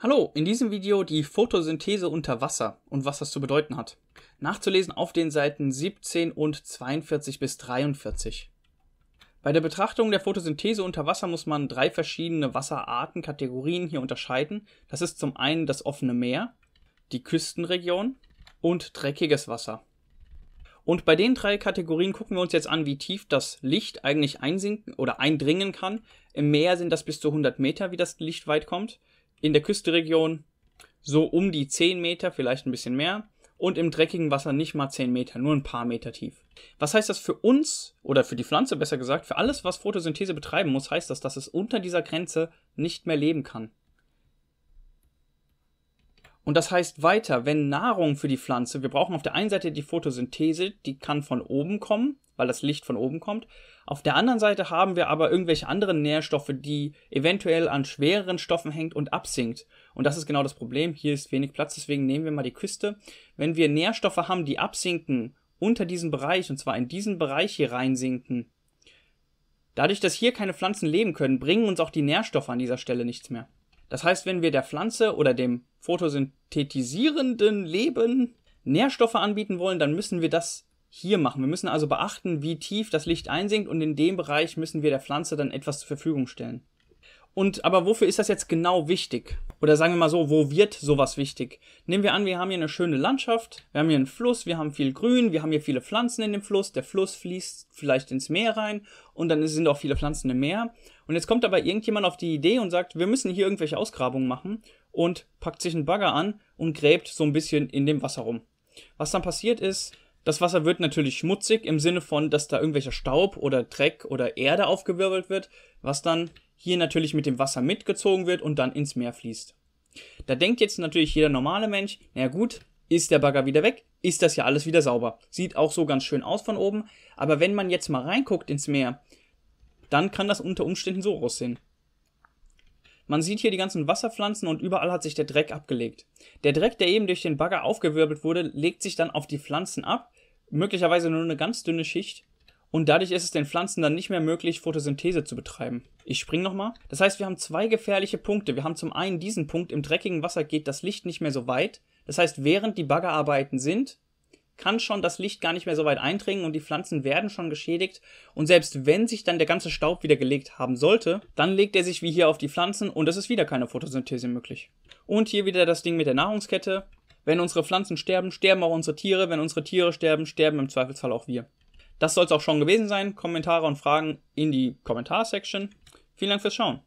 Hallo, in diesem Video die Photosynthese unter Wasser und was das zu bedeuten hat. Nachzulesen auf den Seiten 17 und 42 bis 43. Bei der Betrachtung der Photosynthese unter Wasser muss man drei verschiedene Wasserartenkategorien hier unterscheiden. Das ist zum einen das offene Meer, die Küstenregion und dreckiges Wasser. Und bei den drei Kategorien gucken wir uns jetzt an, wie tief das Licht eigentlich einsinken oder eindringen kann. Im Meer sind das bis zu 100 Meter, wie das Licht weit kommt in der Küstenregion so um die 10 Meter, vielleicht ein bisschen mehr. Und im dreckigen Wasser nicht mal 10 Meter, nur ein paar Meter tief. Was heißt das für uns oder für die Pflanze besser gesagt? Für alles, was Photosynthese betreiben muss, heißt das, dass es unter dieser Grenze nicht mehr leben kann. Und das heißt weiter, wenn Nahrung für die Pflanze, wir brauchen auf der einen Seite die Photosynthese, die kann von oben kommen, weil das Licht von oben kommt. Auf der anderen Seite haben wir aber irgendwelche anderen Nährstoffe, die eventuell an schwereren Stoffen hängt und absinkt. Und das ist genau das Problem. Hier ist wenig Platz, deswegen nehmen wir mal die Küste. Wenn wir Nährstoffe haben, die absinken unter diesem Bereich, und zwar in diesen Bereich hier reinsinken, dadurch, dass hier keine Pflanzen leben können, bringen uns auch die Nährstoffe an dieser Stelle nichts mehr. Das heißt, wenn wir der Pflanze oder dem photosynthetisierenden Leben Nährstoffe anbieten wollen, dann müssen wir das hier machen. Wir müssen also beachten, wie tief das Licht einsinkt und in dem Bereich müssen wir der Pflanze dann etwas zur Verfügung stellen. Und aber wofür ist das jetzt genau wichtig? Oder sagen wir mal so, wo wird sowas wichtig? Nehmen wir an, wir haben hier eine schöne Landschaft, wir haben hier einen Fluss, wir haben viel Grün, wir haben hier viele Pflanzen in dem Fluss, der Fluss fließt vielleicht ins Meer rein und dann sind auch viele Pflanzen im Meer. Und jetzt kommt aber irgendjemand auf die Idee und sagt, wir müssen hier irgendwelche Ausgrabungen machen und packt sich einen Bagger an und gräbt so ein bisschen in dem Wasser rum. Was dann passiert ist, das Wasser wird natürlich schmutzig im Sinne von, dass da irgendwelcher Staub oder Dreck oder Erde aufgewirbelt wird, was dann hier natürlich mit dem Wasser mitgezogen wird und dann ins Meer fließt. Da denkt jetzt natürlich jeder normale Mensch, na gut, ist der Bagger wieder weg, ist das ja alles wieder sauber. Sieht auch so ganz schön aus von oben, aber wenn man jetzt mal reinguckt ins Meer, dann kann das unter Umständen so aussehen. Man sieht hier die ganzen Wasserpflanzen und überall hat sich der Dreck abgelegt. Der Dreck, der eben durch den Bagger aufgewirbelt wurde, legt sich dann auf die Pflanzen ab, möglicherweise nur eine ganz dünne Schicht. Und dadurch ist es den Pflanzen dann nicht mehr möglich, Photosynthese zu betreiben. Ich spring nochmal. Das heißt, wir haben zwei gefährliche Punkte. Wir haben zum einen diesen Punkt, im dreckigen Wasser geht das Licht nicht mehr so weit. Das heißt, während die Baggerarbeiten sind, kann schon das Licht gar nicht mehr so weit eindringen und die Pflanzen werden schon geschädigt. Und selbst wenn sich dann der ganze Staub wieder gelegt haben sollte, dann legt er sich wie hier auf die Pflanzen und es ist wieder keine Photosynthese möglich. Und hier wieder das Ding mit der Nahrungskette. Wenn unsere Pflanzen sterben, sterben auch unsere Tiere. Wenn unsere Tiere sterben, sterben im Zweifelsfall auch wir. Das soll es auch schon gewesen sein. Kommentare und Fragen in die Kommentarsection. Vielen Dank fürs Schauen.